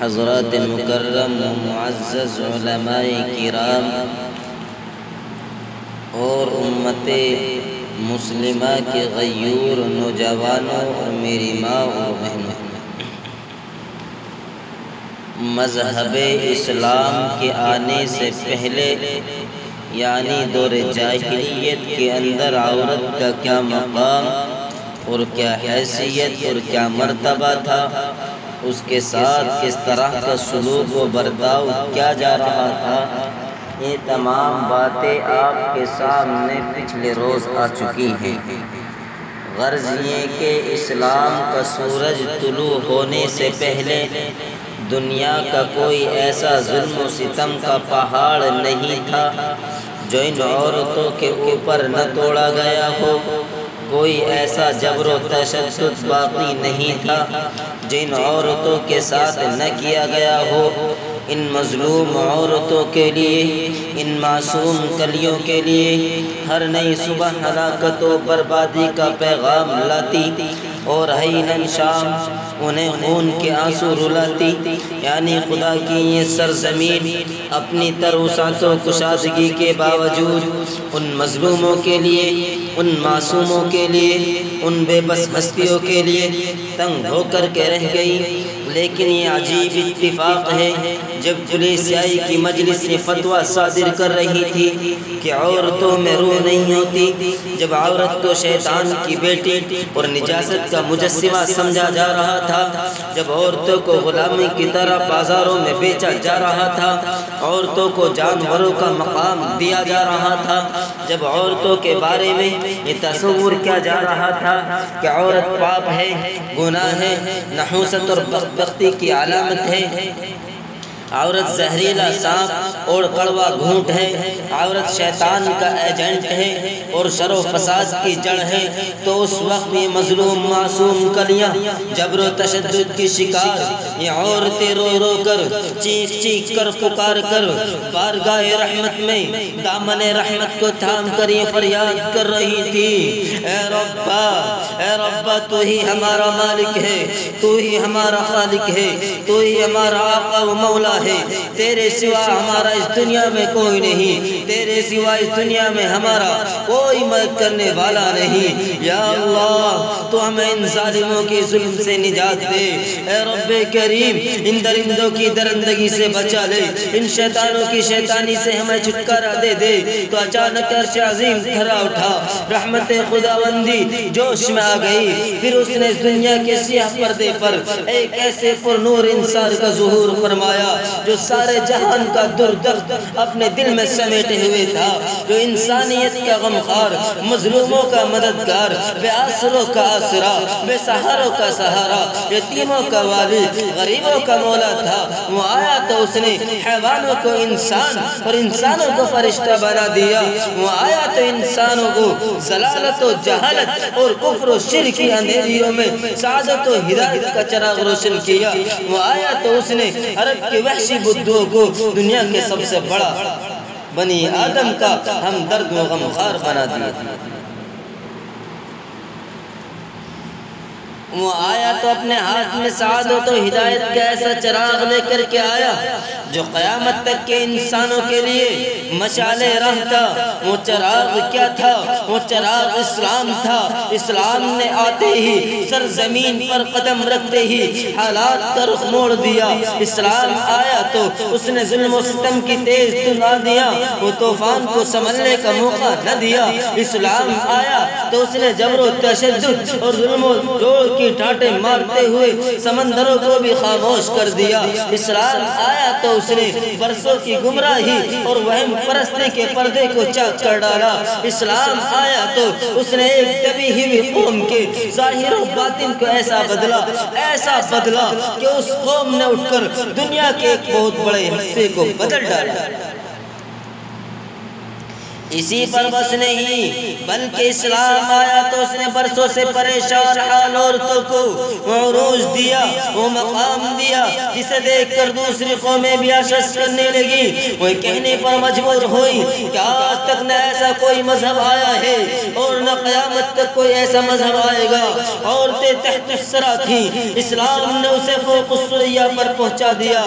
हज़रत मुकर्रम मुआज़ कराम और उम्मत मुस्लिमा के गयूर नौजवानों और मेरी माँ और बहनों मज़हब इस्लाम के आने से पहले यानी दौर जाहिलियत के अंदर औरत का क्या मकाम और क्या हैसियत और क्या मर्तबा था उसके साथ किस तरह का सलूक व बर्ताव किया जा रहा था? ये तमाम बातें आपके सामने पिछले रोज़ आ चुकी हैं। गर्ज ये कि इस्लाम का सूरज तुलु होने से पहले दुनिया का कोई ऐसा जुल्म सितम का पहाड़ नहीं था जो इन औरतों के ऊपर न तोड़ा गया हो। कोई ऐसा जबर तशद बाकी नहीं था, जिन औरतों के साथ न किया गया हो। इन मजलूम औरतों के लिए, इन मासूम कलियों के लिए, हर नई सुबह हलाकतों, बर्बादी का पैगाम लाती। और हईनन शाम उन्हें खून के आँसू रुलाती। यानी खुदा की ये सरजमीन अपनी तरु कुशादगी के बावजूद उन मजलूमों के लिए, उन मासूमों के लिए, उन बेबस हस्तियों के लिए तंग होकर के रह गई लेकिन ये अजीब इतफाक़ है, जब जुलेसियाई की मजलिस ने फतवा सादिर कर रही थी कि औरतों में रूह नहीं होती, जब औरत को शैतान की बेटी और निजात का मुजस्मा समझा जा रहा था, जब औरतों को गुलामी की तरह बाजारों में बेचा जा रहा था, औरतों को जानवरों का मकाम दिया जा रहा था, जब औरतों के बारे में ये तस्वूर किया जा रहा था कि औरत पाप है, गुनाह है, नहूसत और बदबख्ती की अलामत है। औरत जहरीला सांप और कड़वा घूंट है। औरत शैतान का एजेंट है और शर फसाद की जड़ है। तो उस वक्त ये मजलूम मासूम कलियाँ, जबरो तशद की शिकार, ये औरतें रो रो कर, चीख चीख कर, पुकार कर, बारगाह रहमत में, दामन रहमत को थाम कर ये फरियाद कर रही थी। ए रब्बा ए रब्बा, तू ही हमारा मालिक है, तू ही हमारा खालिक है, तू ही हमारा आका मौला है तेरे सिवा हमारा इस दुनिया में कोई नहीं। तेरे सिवा इस दुनिया में हमारा कोई मदद करने वाला नहीं। या अल्लाह तो हमें इन जालिमों की जुल्म से निजात दे। रब करीम, इन दरिंदों की दरंदगी से बचा ले। इन शैतानों की शैतानी से हमें छुटकारा दे दे। तो अचानक अर्श अजीम खरा उठा। रहमत खुदाबंदी जोश में आ गई। फिर उसने दुनिया के सियाह पर्दे पर एक ऐसे पुरनूर इंसान का जहूर फरमाया। जो सारे जहान का दुर्दर्द अपने दिल में समेटे हुए था, जो इंसानियत का गमखार, मजलूमों का मददगार, बेआसरों का आसरा, बेसहारों का सहारा, यतीमों का वाली गरीबों का मौला था, वो आया तो उसने हैवानों को इंसान और इंसानों को फरिश्ता बना दिया। वो आया तो इंसानों को जलालत और जहालत और कुफर शिर की अंधेरियों में साजत और हिदायत का चराग रोशन किया। वो आया तो उसने अरब के वह वहशी बुद्धों को दुनिया के सबसे बड़ा बनी आदम का हम दर्द गम गमखार बना दिया। वो आया तो अपने हाथ में साधो तो हिदायत का ऐसा चराग लेकर के आया, जो क़यामत तक के इंसानों के लिए मशाले राह था। वो चराग क्या था? वो चराग इस्लाम था। इस्लाम ने आते ही सर ज़मीन पर कदम रखते ही हालात का रुख मोड़ दिया। इस्लाम आया तो उसने जुल्म सितम की तेज तुला दिया। वो तूफ़ान को संभलने का मौका न दिया। इस्लाम आया तो उसने जबरो तशद और जुल्म जोड़ की टाटे मारते हुए समंदरों को भी खामोश कर दिया। इस्लाम आया तो उसने बरसों की गुमराही और वहम परस्ती के पर्दे को चक कर डाला। इस्लाम आया तो उसने एक दबी हुई कौम के ज़ाहिर बातिन को ऐसा बदला ऐसा बदला कि उस कौम ने उठकर दुनिया के एक बहुत बड़े हिस्से को बदल डाला। इसी पर बस नहीं, बल्कि इस्लाम आया तो उसने बरसों से परेशान हाल औरतों को रोज दिया, वो मकाम दिया, जिसे देखकर दूसरी कौमें भी आशस करने लगी। वो कहने पर मजबूर हुई क्या आज तक न ऐसा कोई मज़हब आया है और न कयामत तक कोई ऐसा मज़हब आएगा। औरतें तहतरा थी, इस्लाम ने उसे फोकुसरिया पर पहुँचा दिया।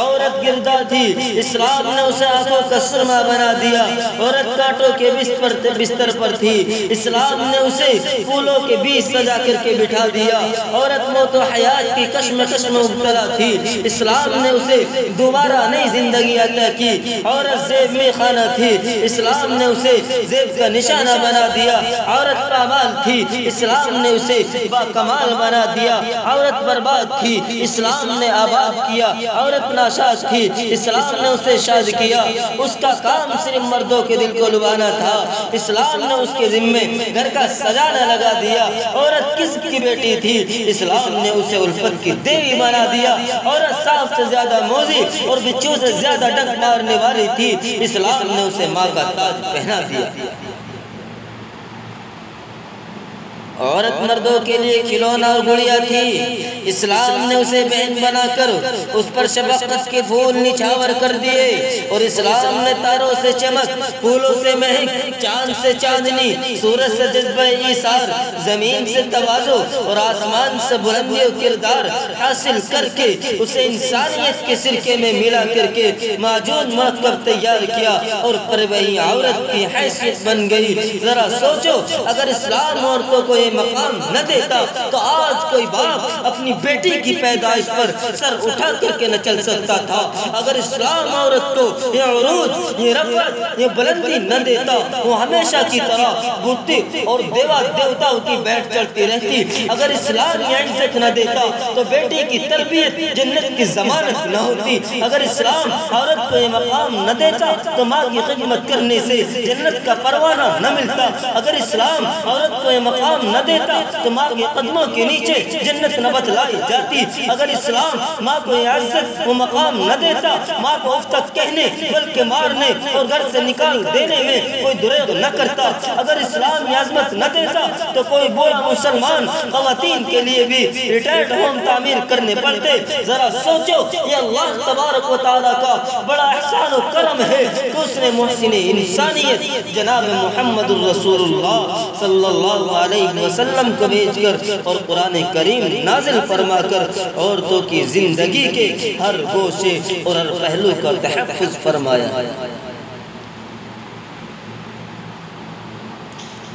औरत गिरदा थी, इस्लाम ने उसे आँखों का सुरमा बना दिया। औरत का कांटों के बिस्तर बिस्तर पर थी। इस्लाम ने उसे फूलों के बीच सजा करके बिठा दिया। औरत मौत हयात की कश्म कश्म मुबतला थी। इस्लाम ने उसे दोबारा नई ज़िंदगी अदा की। औरत जेब में खाना थी। इस्लाम ने उसे जेब का निशाना बना दिया। औरत पामाल थी। इस्लाम ने उसे कमाल बना दिया। औरत बर्बाद थी। इस्लाम ने आबाद किया। औरत नाशाद थी। इस्लाम ने उसे शाद किया। उसका काम सिर्फ़ मर्दों के दिल को लुभाना था। इस्लाम ने उसके जिम्मे घर का सजाना लगा दिया। औरत किसकी बेटी थी? इस्लाम ने उसे उल्फत की देवी बना दिया। औरत साफ़ से ज़्यादा मोजी और बिच्छू से ज़्यादा डंक मारने वाली थी। इस्लाम ने उसे माँ का ताज पहना दिया। औरत मर्दों के लिए खिलौना और गुड़िया थी। इस्लाम ने उसे बहन बनाकर उस पर शबकत के फूल निछावर कर दिए और इस्लाम ने तारों से चमक, फूलों से महक, चाँद से चांदनी, सूरज से जज्बा ईसार ज़मीन से तवाजो और आसमान से बुलंदी और किरदार हासिल करके उसे इंसानियत के सिरके में मिला करके मौजूद मरकब तैयार किया और पर वही औरत की हैसियत बन गई। जरा सोचो, अगर इस्लाम औरतों को मकाम न देता तो आज कोई बाप अपनी बेटी की पैदाइश पर सर उठा करके न चल सकता था। अगर इस्लाम औरत को ये अरूज ये रफत ये बुलंदी न देता, वो हमेशा की तरह बुद्धि और देवा देवता की बैठ चढ़ती रहती। अगर इस्लाम इज़्ज़त न देता तो बेटी की तरबियत, जन्नत की जमानत न होती। अगर इस्लाम औरत को ये मकाम न देता तो माँ की खिदमत करने से जन्नत का परवाना न मिलता। अगर इस्लाम औरत को ये मकाम न देता तो माँ के कदमों के नीचे जन्नत न बतलाई जाती। अगर इस्लाम माँ को वो मकाम न देता, माँ को अब तक कहने, बल्कि मारने और घर से निकाल देने में कोई दुरेग न करता। अगर इस्लाम आजमत न देता तो कोई बोला मुसलमान खातन के लिए भी रिटायर्ड होम तामीर करने पड़ते। जरा सोचो, ये अल्लाह तबारक वाली का बड़ा एहसान करम है। उसने मोहसिन इंसानियत, जनाब मोहम्मद सल्लल्लाहु अलैहि वसल्लम को भेजकर और कुरान करीम नाजिल फरमा कर औरतों की ज़िंदगी के हर गोशे और हर पहलू का तहफ़ फरमाया।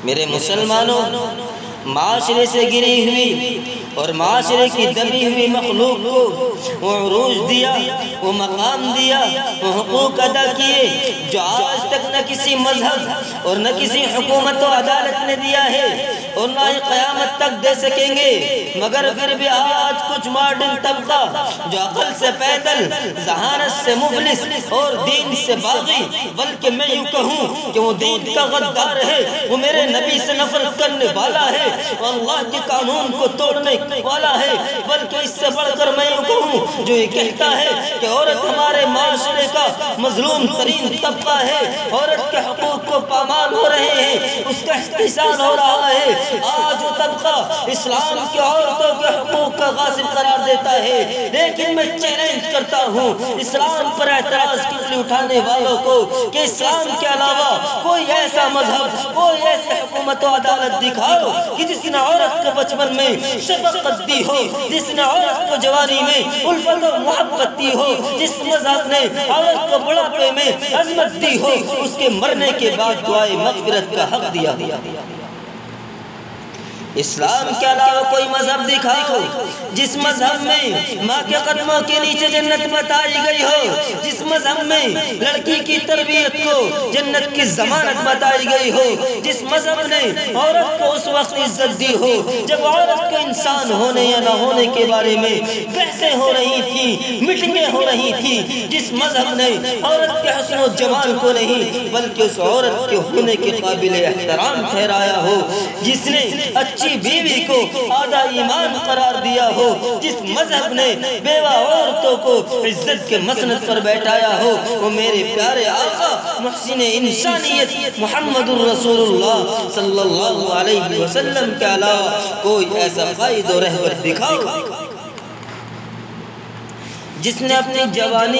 मेरे मुसलमानों माशरे से गिरी हुई और माशरे की दबी हुई मखलूक को वो अरूज दिया वो मकाम दिया वो हकूक अदा किए, जो आज तक न किसी मज़हब और न किसी हुकूमत और अदालत ने दिया है और ना ही क़यामत तक दे सकेंगे। मगर फिर भी आज कुछ मॉडर्न तबका, जो अकल से पैदल, जहानत से मुफलिस और दीन से बागी, बल्कि मैं यूँ कहूँ कि वो दीन का गद्दार है, वो मेरे नबी से नफरत करने वाला है अल्लाह के कानून को तोड़ने वाला है, बल्कि इससे बढ़कर मैं यूँ कहूँ, जो ये कहता है कि औरत हमारे माशरे का मजलूम तरीन तबका है, औरत के हकूक को पामाल हो रहे हैं, उसका इस्तेसाल हो रहा है, आज वो तबका इस्लाम की औरतों के हकूक का गासिब करार देता है, लेकिन मैं चैलेंज करता हूँ, इस्लाम पर एतराज़ की उंगली उठाने वालों को कि इस्लाम के अलावा कोई ऐसा मज़हब, कोई ऐसी हुकूमत अदालत दिखाओ कि जिसने औरत को बचपन में शफकत दी हो जिसने औरत को जवानी में उल्फत और मोहब्बत दी हो जिस मज़ाक ने औरत को बुढ़ापे में अजमत दी हो, उसके मरने के बाद दुआए मगफिरत का हक दिया दिया इस्लाम के अलावा कोई मज़हब दिखाओ, जिस मज़हब में माँ के कदमों के नीचे जन्नत बताई गई हो, जिस मज़हब में लड़की की तरबियत को जन्नत की जमानत बताई गई हो, जिस मज़हब ने औरत को उस वक्त इज़्ज़त दी हो, जब औरत को इंसान होने या ना होने के बारे में बहसें हो रही थी, मीटिंगें हो रही थी, जिस मज़हब ने औरत के हसन जमाल को नहीं, बल्कि उस औरत के होने के काबिल एहतराम ठहराया हो, जिसने अच्छी बीवी को आधा ईमान करार दिया हो, जिस मज़हब ने बेवा औरतों को इज़्ज़त के मसनत पर बैठाया हो, वो मेरे प्यारे आका इंसानियत मोहम्मद सल्लल्लाहु के अलावा कोई ऐसा कायद और रहबर दिखाओ। जिसने अपनी जवानी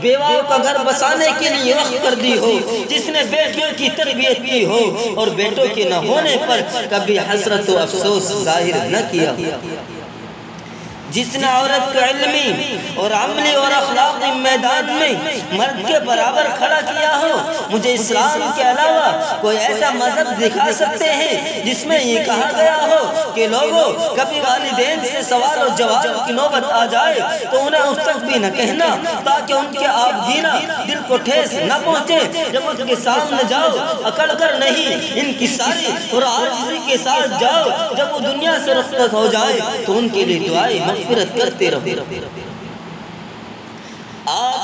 बेवाओं का घर बसाने के लिए वक्त कर दी हो, जिसने बेटियों की तरबियत की हो और बेटों के न होने पर कभी हसरत अफसोस ज़ाहिर न किया। जिसने औरत को इल्मी और अमली और अखलाकी मैदान में मर्द के बराबर खड़ा किया हो, मुझे इस्लाम के अलावा कोई ऐसा मज़हब दिखा सकते हैं जिसमें ये कहा गया हो कि लोगों, कभी वालिदेन से सवाल और जवाब की नौबत आ जाए तो उन्हें उस तक भी न कहना, ताकि उनके आप जीना दिल को ठेस न पहुँचे, जब उनके सामने जाओ, अकड़ कर नहीं, इनकी सारी और आजी के साथ जाओ, जब वो दुनिया से रुखसत हो जाए तो उनके लिए दुआएँ मगफिरत करते रहो।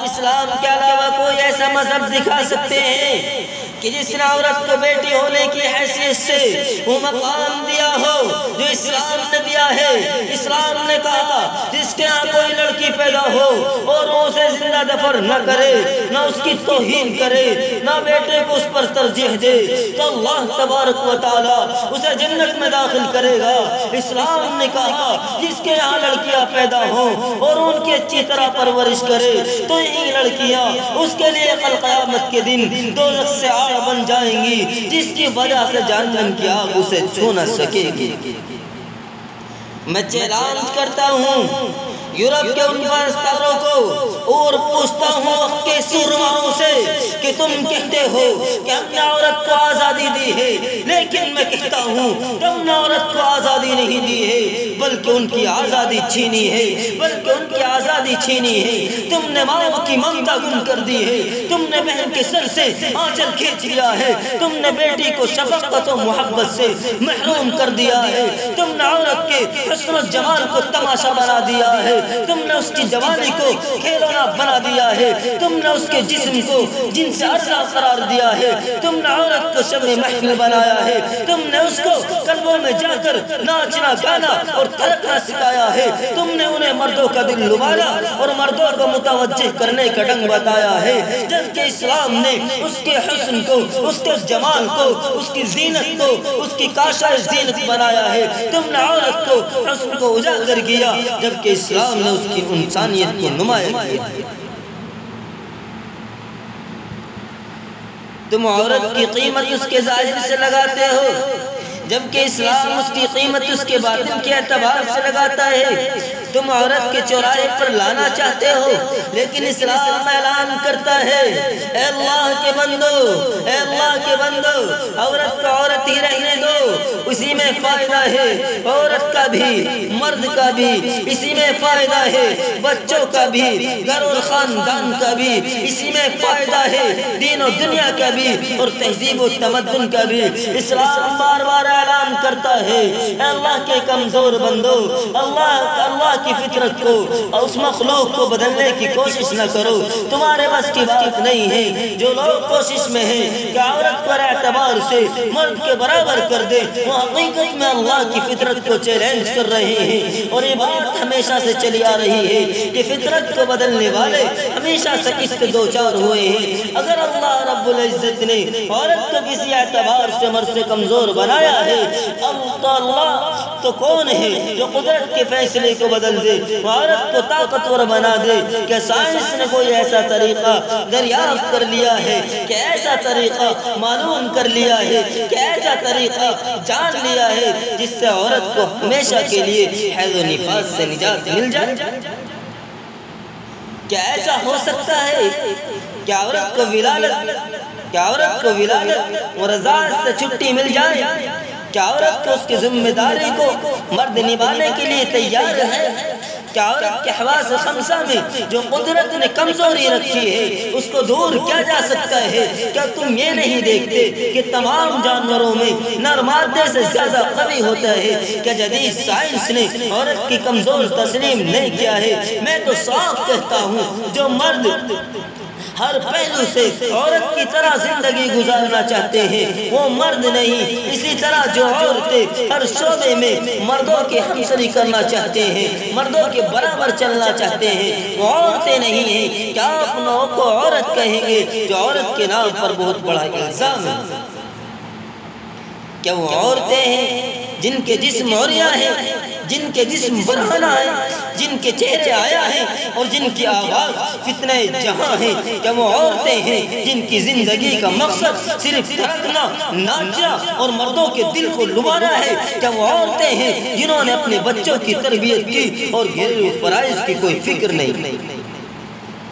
इस्लाम के अलावा कोई ऐसा मज़हब दिखा सकते हैं कि जिसने औरत को बेटी होने की हैसियत से वो मकाम दिया हो, जो इस्लाम ने दिया है। इस्लाम ने कहा, जिसके यहाँ कोई लड़की पैदा हो और उसे ज़िंदा दफर न करे, न उसकी तोहीन करे, न बेटे को उस पर तरजीह दे तो अल्लाह तबारक व ताला उसे जन्नत में दाखिल करेगा। इस्लाम ने कहा, जिसके यहाँ लड़कियाँ पैदा हो और उनकी अच्छी तरह परवरिश करे तो यही लड़कियाँ, उसके लिए कल कयामत के दिन दो से आड़ बन जाएँगी, जिसकी वजह से जानवन की आग उसे छू न सकेगी। मैं चैलेंज करता हूँ यूरोप के उन परस्तरों को और पूछता हूँ के सुरमाओं से कि तुम कहते हो कि हमने औरत को आज़ादी दी है। लेकिन मैं कहता हूँ, तुमने औरत को आज़ादी नहीं दी है, बल्कि उनकी आज़ादी छीनी है, बल्कि उनकी आज़ादी छीनी है। तुमने माओ की ममता गुम कर दी है, तुमने बहन के सर से आंचल खींच लिया है, तुमने बेटी को शफकत और मोहब्बत से महरूम कर दिया है, तुमने औरत के जमाल को तमाशा बना दिया है तुमने उसकी जवानी को खेलौना बना दिया है। तुमने उसके जिस्म को, जिनसे अर्जा करार दिया है। तुमने औरत को शब महफिल बनाया है। तुमने उसको कल्बों में जाकर नाचना, गाना और थरकना सिखाया है। तुमने उन्हें मर्दों का दिल लुभाया और मर्दों को मुतवजह करने का ढंग बताया है। जबकि इस्लाम ने उसके हसन को, उसके जमाल को, उसकी जीनत को, उसकी काशा जीनत बनाया है। तुमने औरत को हसन को उजागर किया, जबकि इस्लाम ने उसकी इंसानियत को नुमाया किया। तुम औरत की कीमत उसके ज़ाहिर से लगाते हो। जबकि इस्लाम उसकी कीमत उसके बातिन के अतबार से लगाता है। तुम औरत के चौराहे पर लाना चाहते हो, लेकिन इस्लाम ऐलान करता है। अल्लाह के बंदो अल्लाह के बंदो, औरत को औरत ही रहने दो, उसी में फ़ायदा है। औरत का भी, मर्द का भी, इसी में फ़ायदा है। बच्चों का भी, घर और खानदान का भी, इसी में फ़ायदा है। दीन और दुनिया का भी, और तहजीब और तमद्दुन का भी। इस्लाम बार बार ऐलान करता है। अल्लाह के कमज़ोर बंदो, अल्लाह अल्लाह की फितरत को और उस मखलूक को बदलने की कोशिश न करो। तुम्हारे बस की बात नहीं है। जो लोग कोशिश में है कि औरत पर एतबार से मर्द के बराबर कर दे, वो हकीकत में अल्लाह की फितरत को चैलेंज कर रहे हैं। और ये बात हमेशा से चली आ रही है कि फितरत को बदलने वाले हमेशा से इसके दो चार हुए हैं। अगर अल्लाह रब्बुल इज़्ज़त ने औरत को किसी एतबार से मर्द से कमज़ोर बनाया है। अब अल्लाह तो कौन है जो कुदरत के फैसले को बदल दे औरत को ताकतवर बना दे? क्या साइंस ने कोई ऐसा तरीका दरियाफ्त कर लिया है? कि ऐसा तरीका मालूम कर लिया है? कि ऐसा तरीका जान लिया है जिससे औरत को हमेशा के लिए हैज़ निफास से निजात मिल जाए? क्या ऐसा हो सकता है? क्या औरत को विलालत, क्या औरत को विलालत और से छुट्टी मिल जाए? क्या औरत को उसकी ज़िम्मेदारी को मर्द निभाने के लिए तैयार है। क्या औरत के हवास खमसा में जो कुदरत ने कमज़ोरी रखी है, उसको दूर क्या जा सकता है। क्या तुम ये नहीं देखते कि तमाम जानवरों में नर मादे से ज़्यादा कवि होता है? क्या जदीद साइंस ने औरत की कमज़ोर तस्लीम नहीं किया है? मैं तो साफ़ कहता हूँ, जो मर्द हर पहलू से औरत की तरह ज़िंदगी गुजारना चाहते हैं। वो मर्द नहीं, इसी तरह जो औरतें हर शोबे में मर्दों के हमसरी करना चाहते हैं, मर्दों के बराबर चलना चाहते हैं। वो औरतें नहीं है। क्या अपनों को औरत कहेंगे जो औरत के नाम पर बहुत बड़ा इल्ज़ाम है? क्या वो औरतें हैं जिनके जिस्म और है? जिनके जिस्म बना है जिनके चेहरे आया है और जिनकी आवाज़ कितने जहाँ है, क्या वो औरतें हैं जिनकी ज़िंदगी का मकसद सिर्फ़ थकना नाचना और मर्दों के दिल को लुभाना है, क्या वो औरतें हैं जिन्होंने अपने बच्चों की तरबियत की और घरेलू फराइज की कोई फ़िक्र नहीं?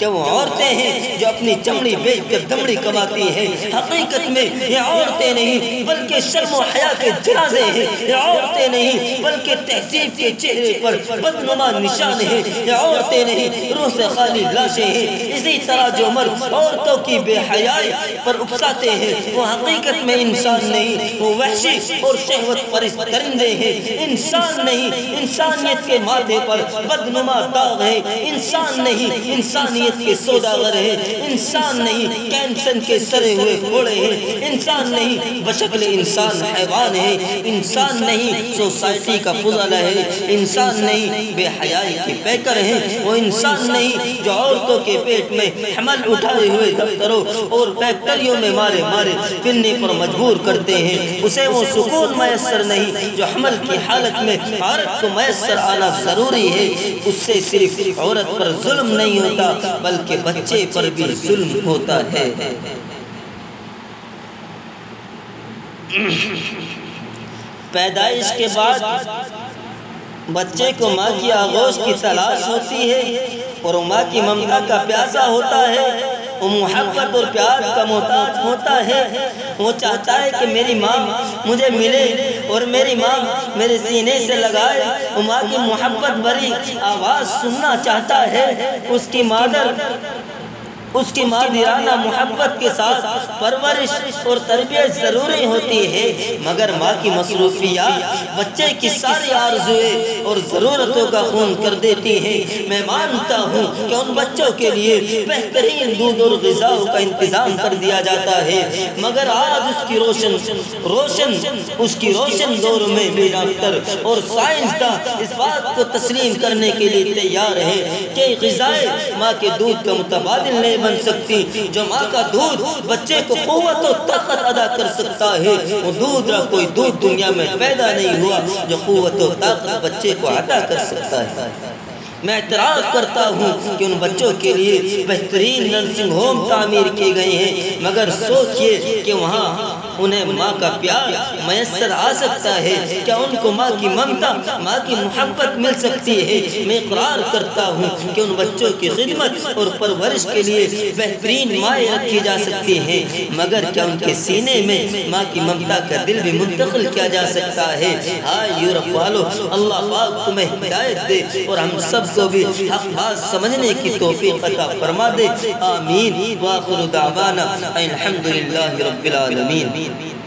क्या वो औरतें हैं जो अपनी चमड़ी बेच कर दमड़ी कमाती हैं। हकीकत में ये औरतें नहीं, बल्कि शर्म हया के जनाजे हैं। ये औरतें नहीं, बल्कि तहजीब के चेहरे पर बदनुमा निशान है। ये औरतें नहीं, रूह से खाली लाशें हैं। इसी तरह जो मर्द औरतों की बेहयाई पर उकसाते हैं, वो हकीकत में इंसान नहीं, वो वहशी और शहवत परिस दरिंदे हैं। इंसान नहीं, इंसानियत के माथे पर बदनुमा दाग है। इंसान नहीं, इंसानियत इंसानियत के सौदागर है। इंसान नहीं कैंसर के सरे हुए घोड़े हैं। इंसान नहीं बशकल इंसान हैवान है। इंसान नहीं, सोसाइटी का पुजल है। इंसान नहीं, बेहयाई के पैकर है। वो इंसान नहीं, जो औरतों के पेट में हमल उठाए हुए दफ्तरों और फैक्ट्रियों में मारे मारे फिरने पर मजबूर करते हैं। उसे वो सुकून मैसर नहीं, जो हमल की हालत में औरत को मैसर आना ज़रूरी है। उससे सिर्फ़ औरत पर जुल्म नहीं होता बल्कि बच्चे पर भी जुल्म होता है। पैदाइश के बाद बच्चे को माँ की आगोश की तलाश होती है और माँ की ममता का प्यासा होता है। मोहब्बत और प्यार का मोहताज होता है। वो चाहता है कि मेरी माँ मुझे मिले। और मेरी माँ मेरे सीने से लगाए, उमा की मोहब्बत भरी आवाज़ सुनना चाहता है। उसकी मादर उसकी मादिराना मोहब्बत के साथ परवरिश और तरबियत ज़रूरी होती है, मगर माँ की मसरूफिया बच्चे की सारी आरजुए और ज़रूरतों का खून कर देती है। मैं मानता हूँ कि उन बच्चों के लिए बेहतरीन दूध और गज़ाओं का इंतज़ाम कर दिया जाता है, मगर आज उसकी रोशन रोशन, उसकी रोशन दौर में भी डॉक्टर और साइंसदान इस बात को तस्लीम करने के लिए तैयार है कि गज़ाएँ माँ के दूध का मुतबादल बन सकती, जो माँ का दूध बच्चे को कुत और ताकत अदा कर सकता है। वो दूध कोई दूध दुनिया में पैदा नहीं हुआ, जो कुत और ताकत बच्चे को अदा कर सकता है। मैं इतराज़ करता हूँ कि उन बच्चों के लिए बेहतरीन नर्सिंग होम तामीर किए गए हैं, मगर सोचिए कि वहाँ उन्हें माँ का प्यार मैसर आ सकता है। क्या उनको माँ की ममता, माँ की मोहब्बत मिल सकती है? मैं इकरार करता हूँ कि उन बच्चों की खिदमत और परवरिश के लिए बेहतरीन माएँ रखी जा सकती हैं। मगर क्या उनके सीने में माँ की ममता का दिल भी मुंतकिल किया जा सकता है? हाय यूरोप वालों, अल्लाह पाक तुम्हें हिदायत दे और हम सबको भी हक बात समझने की तौफीक अता फरमा दे। आमीन। वाखिर दावाना। अल्हम्दुलिल्लाहि रब्बिल David.